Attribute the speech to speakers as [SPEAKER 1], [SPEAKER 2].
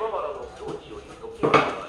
[SPEAKER 1] 島原の境地より時
[SPEAKER 2] 計